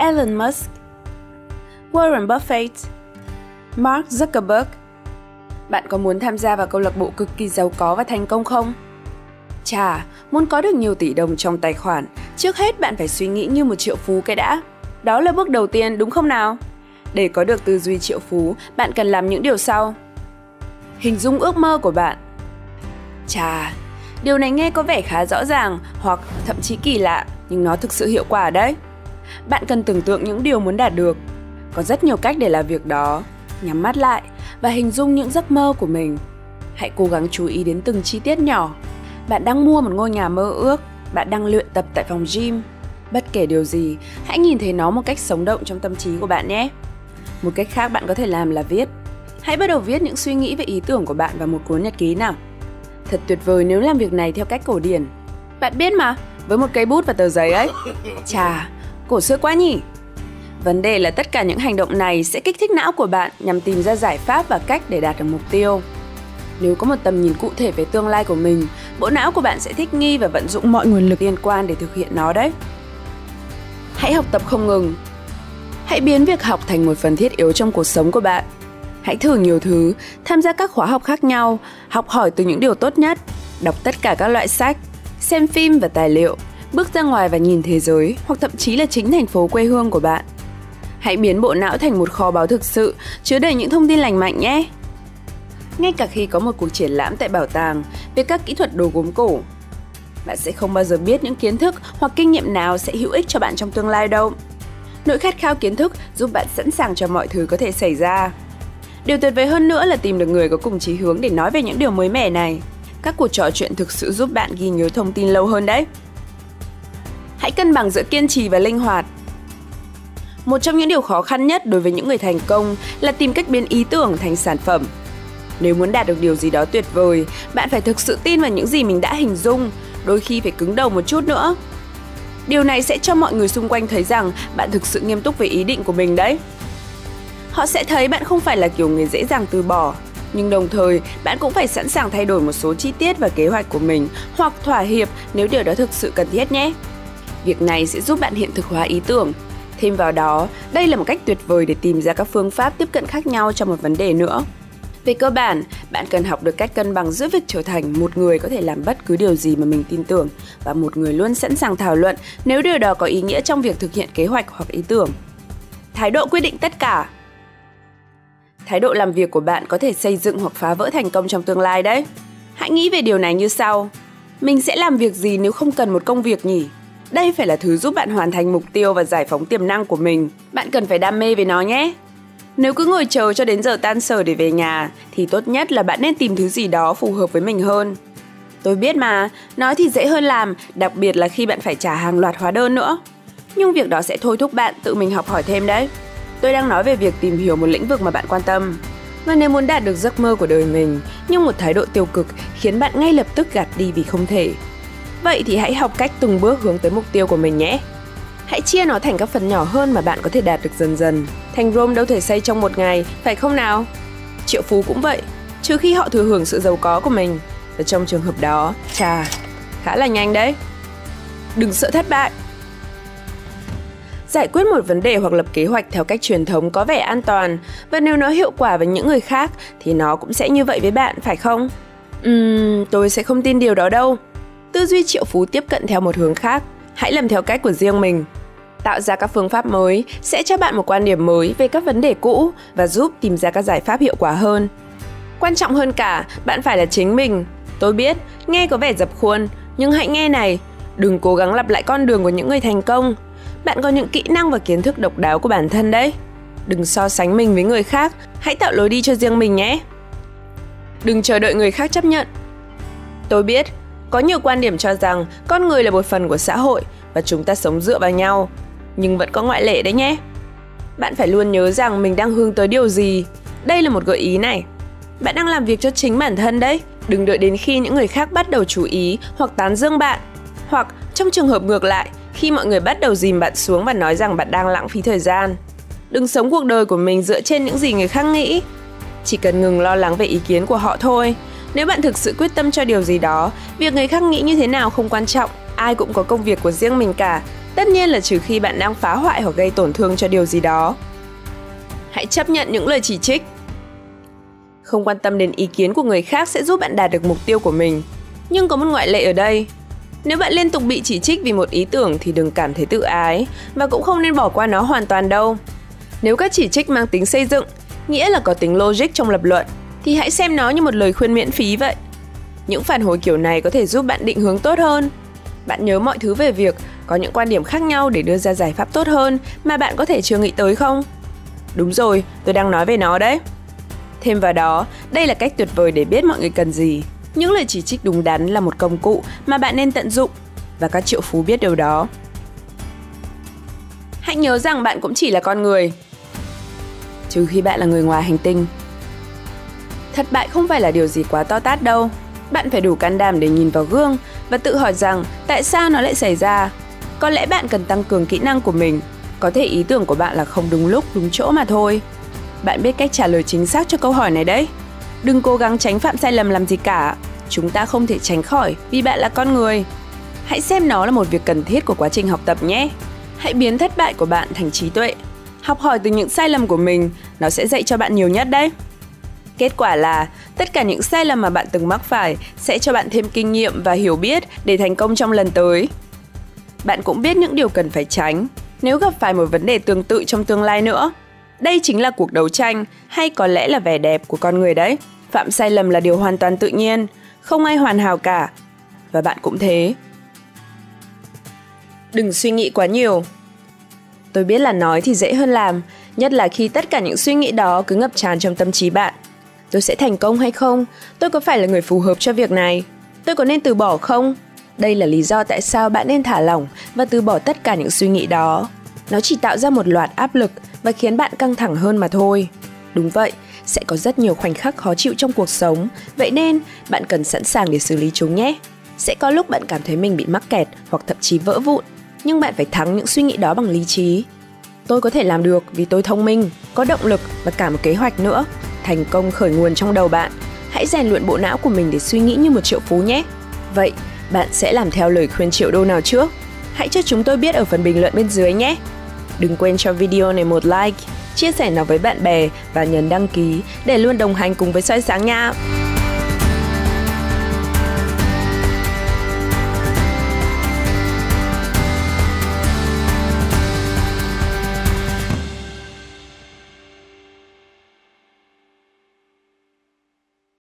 Elon Musk, Warren Buffett, Mark Zuckerberg. Bạn có muốn tham gia vào câu lạc bộ cực kỳ giàu có và thành công không? Chà, muốn có được nhiều tỷ đồng trong tài khoản, trước hết bạn phải suy nghĩ như một triệu phú cái đã. Đó là bước đầu tiên đúng không nào? Để có được tư duy triệu phú, bạn cần làm những điều sau. Hình dung ước mơ của bạn. Chà, điều này nghe có vẻ khá rõ ràng hoặc thậm chí kỳ lạ, nhưng nó thực sự hiệu quả đấy. Bạn cần tưởng tượng những điều muốn đạt được. Có rất nhiều cách để làm việc đó. Nhắm mắt lại và hình dung những giấc mơ của mình. Hãy cố gắng chú ý đến từng chi tiết nhỏ. Bạn đang mua một ngôi nhà mơ ước, bạn đang luyện tập tại phòng gym. Bất kể điều gì, hãy nhìn thấy nó một cách sống động trong tâm trí của bạn nhé. Một cách khác bạn có thể làm là viết. Hãy bắt đầu viết những suy nghĩ về ý tưởng của bạn vào một cuốn nhật ký nào. Thật tuyệt vời nếu làm việc này theo cách cổ điển. Bạn biết mà, với một cây bút và tờ giấy ấy. Chà, cổ xưa quá nhỉ? Vấn đề là tất cả những hành động này sẽ kích thích não của bạn nhằm tìm ra giải pháp và cách để đạt được mục tiêu. Nếu có một tầm nhìn cụ thể về tương lai của mình, bộ não của bạn sẽ thích nghi và vận dụng mọi nguồn lực liên quan để thực hiện nó đấy. Hãy học tập không ngừng. Hãy biến việc học thành một phần thiết yếu trong cuộc sống của bạn. Hãy thử nhiều thứ, tham gia các khóa học khác nhau, học hỏi từ những điều tốt nhất, đọc tất cả các loại sách, xem phim và tài liệu, bước ra ngoài và nhìn thế giới hoặc thậm chí là chính thành phố quê hương của bạn. Hãy biến bộ não thành một kho báu thực sự, chứa đầy những thông tin lành mạnh nhé. Ngay cả khi có một cuộc triển lãm tại bảo tàng về các kỹ thuật đồ gốm cổ, bạn sẽ không bao giờ biết những kiến thức hoặc kinh nghiệm nào sẽ hữu ích cho bạn trong tương lai đâu. Nỗi khát khao kiến thức giúp bạn sẵn sàng cho mọi thứ có thể xảy ra. Điều tuyệt vời hơn nữa là tìm được người có cùng chí hướng để nói về những điều mới mẻ này. Các cuộc trò chuyện thực sự giúp bạn ghi nhớ thông tin lâu hơn đấy. Hãy cân bằng giữa kiên trì và linh hoạt. Một trong những điều khó khăn nhất đối với những người thành công là tìm cách biến ý tưởng thành sản phẩm. Nếu muốn đạt được điều gì đó tuyệt vời, bạn phải thực sự tin vào những gì mình đã hình dung, đôi khi phải cứng đầu một chút nữa. Điều này sẽ cho mọi người xung quanh thấy rằng bạn thực sự nghiêm túc về ý định của mình đấy. Họ sẽ thấy bạn không phải là kiểu người dễ dàng từ bỏ, nhưng đồng thời bạn cũng phải sẵn sàng thay đổi một số chi tiết và kế hoạch của mình hoặc thỏa hiệp nếu điều đó thực sự cần thiết nhé. Việc này sẽ giúp bạn hiện thực hóa ý tưởng. Thêm vào đó, đây là một cách tuyệt vời để tìm ra các phương pháp tiếp cận khác nhau cho một vấn đề nữa. Về cơ bản, bạn cần học được cách cân bằng giữa việc trở thành một người có thể làm bất cứ điều gì mà mình tin tưởng và một người luôn sẵn sàng thảo luận nếu điều đó có ý nghĩa trong việc thực hiện kế hoạch hoặc ý tưởng. Thái độ quyết định tất cả. Thái độ làm việc của bạn có thể xây dựng hoặc phá vỡ thành công trong tương lai đấy. Hãy nghĩ về điều này như sau. Mình sẽ làm việc gì nếu không cần một công việc nhỉ? Đây phải là thứ giúp bạn hoàn thành mục tiêu và giải phóng tiềm năng của mình. Bạn cần phải đam mê với nó nhé. Nếu cứ ngồi chờ cho đến giờ tan sở để về nhà thì tốt nhất là bạn nên tìm thứ gì đó phù hợp với mình hơn. Tôi biết mà, nói thì dễ hơn làm, đặc biệt là khi bạn phải trả hàng loạt hóa đơn nữa. Nhưng việc đó sẽ thôi thúc bạn tự mình học hỏi thêm đấy. Tôi đang nói về việc tìm hiểu một lĩnh vực mà bạn quan tâm. Và nếu muốn đạt được giấc mơ của đời mình, nhưng một thái độ tiêu cực khiến bạn ngay lập tức gạt đi vì không thể. Vậy thì hãy học cách từng bước hướng tới mục tiêu của mình nhé. Hãy chia nó thành các phần nhỏ hơn mà bạn có thể đạt được dần dần. Thành Rome đâu thể xây trong một ngày, phải không nào? Triệu phú cũng vậy, trừ khi họ thừa hưởng sự giàu có của mình. Và trong trường hợp đó, chà, khá là nhanh đấy. Đừng sợ thất bại. Giải quyết một vấn đề hoặc lập kế hoạch theo cách truyền thống có vẻ an toàn và nếu nó hiệu quả với những người khác thì nó cũng sẽ như vậy với bạn, phải không? Uhm, tôi sẽ không tin điều đó đâu. Tư duy triệu phú tiếp cận theo một hướng khác. Hãy làm theo cách của riêng mình. Tạo ra các phương pháp mới sẽ cho bạn một quan điểm mới về các vấn đề cũ và giúp tìm ra các giải pháp hiệu quả hơn. Quan trọng hơn cả, bạn phải là chính mình. Tôi biết, nghe có vẻ dập khuôn, nhưng hãy nghe này, đừng cố gắng lặp lại con đường của những người thành công. Bạn có những kỹ năng và kiến thức độc đáo của bản thân đấy. Đừng so sánh mình với người khác, hãy tạo lối đi cho riêng mình nhé. Đừng chờ đợi người khác chấp nhận. Tôi biết có nhiều quan điểm cho rằng con người là một phần của xã hội và chúng ta sống dựa vào nhau nhưng vẫn có ngoại lệ đấy nhé. Bạn phải luôn nhớ rằng mình đang hướng tới điều gì. Đây là một gợi ý này. Bạn đang làm việc cho chính bản thân đấy. Đừng đợi đến khi những người khác bắt đầu chú ý hoặc tán dương bạn. Hoặc trong trường hợp ngược lại, khi mọi người bắt đầu dìm bạn xuống và nói rằng bạn đang lãng phí thời gian. Đừng sống cuộc đời của mình dựa trên những gì người khác nghĩ. Chỉ cần ngừng lo lắng về ý kiến của họ thôi. Nếu bạn thực sự quyết tâm cho điều gì đó, việc người khác nghĩ như thế nào không quan trọng, ai cũng có công việc của riêng mình cả Tất nhiên là trừ khi bạn đang phá hoại hoặc gây tổn thương cho điều gì đó. Hãy chấp nhận những lời chỉ trích. Không quan tâm đến ý kiến của người khác sẽ giúp bạn đạt được mục tiêu của mình. Nhưng có một ngoại lệ ở đây. Nếu bạn liên tục bị chỉ trích vì một ý tưởng thì đừng cảm thấy tự ái và cũng không nên bỏ qua nó hoàn toàn đâu. Nếu các chỉ trích mang tính xây dựng, nghĩa là có tính logic trong lập luận, thì hãy xem nó như một lời khuyên miễn phí vậy. Những phản hồi kiểu này có thể giúp bạn định hướng tốt hơn. Bạn nhớ mọi thứ về việc có những quan điểm khác nhau để đưa ra giải pháp tốt hơn mà bạn có thể chưa nghĩ tới không? Đúng rồi, tôi đang nói về nó đấy. Thêm vào đó, đây là cách tuyệt vời để biết mọi người cần gì. Những lời chỉ trích đúng đắn là một công cụ mà bạn nên tận dụng và các triệu phú biết điều đó. Hãy nhớ rằng bạn cũng chỉ là con người. Trừ khi bạn là người ngoài hành tinh. Thất bại không phải là điều gì quá to tát đâu. Bạn phải đủ can đảm để nhìn vào gương và tự hỏi rằng tại sao nó lại xảy ra. Có lẽ bạn cần tăng cường kỹ năng của mình. Có thể ý tưởng của bạn là không đúng lúc, đúng chỗ mà thôi. Bạn biết cách trả lời chính xác cho câu hỏi này đấy. Đừng cố gắng tránh phạm sai lầm làm gì cả. Chúng ta không thể tránh khỏi vì bạn là con người. Hãy xem nó là một việc cần thiết của quá trình học tập nhé. Hãy biến thất bại của bạn thành trí tuệ. Học hỏi từ những sai lầm của mình, nó sẽ dạy cho bạn nhiều nhất đấy. Kết quả là tất cả những sai lầm mà bạn từng mắc phải sẽ cho bạn thêm kinh nghiệm và hiểu biết để thành công trong lần tới. Bạn cũng biết những điều cần phải tránh nếu gặp phải một vấn đề tương tự trong tương lai nữa. Đây chính là cuộc đấu tranh hay có lẽ là vẻ đẹp của con người đấy. Phạm sai lầm là điều hoàn toàn tự nhiên, không ai hoàn hảo cả. Và bạn cũng thế. Đừng suy nghĩ quá nhiều. Tôi biết là nói thì dễ hơn làm, nhất là khi tất cả những suy nghĩ đó cứ ngập tràn trong tâm trí bạn. Tôi sẽ thành công hay không? Tôi có phải là người phù hợp cho việc này? Tôi có nên từ bỏ không? Đây là lý do tại sao bạn nên thả lỏng và từ bỏ tất cả những suy nghĩ đó. Nó chỉ tạo ra một loạt áp lực và khiến bạn căng thẳng hơn mà thôi. Đúng vậy, sẽ có rất nhiều khoảnh khắc khó chịu trong cuộc sống, vậy nên bạn cần sẵn sàng để xử lý chúng nhé. Sẽ có lúc bạn cảm thấy mình bị mắc kẹt hoặc thậm chí vỡ vụn, nhưng bạn phải thắng những suy nghĩ đó bằng lý trí. Tôi có thể làm được vì tôi thông minh, có động lực và cả một kế hoạch nữa. Thành công khởi nguồn trong đầu bạn. Hãy rèn luyện bộ não của mình để suy nghĩ như một triệu phú nhé. Vậy, bạn sẽ làm theo lời khuyên triệu đô nào trước? Hãy cho chúng tôi biết ở phần bình luận bên dưới nhé. Đừng quên cho video này một like, chia sẻ nó với bạn bè và nhấn đăng ký để luôn đồng hành cùng với soi sáng nha.